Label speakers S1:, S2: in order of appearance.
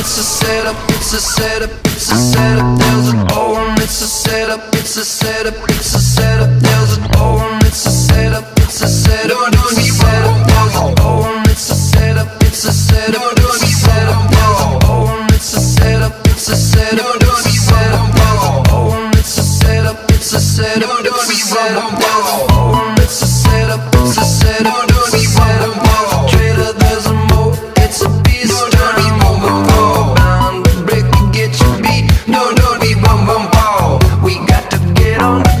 S1: it's a setup. There's an it's a setup, it's a setup. There's an O and it's a setup, it's a setup, it's a setup. There's an O and it's a setup, it's a setup, it's a setup. There's an O and it's a setup, it's a setup, it's a setup. There's an O and it's a setup, it's a setup, it's a setup. There's an O and it's a setup, it's a setup, it's a setup. on.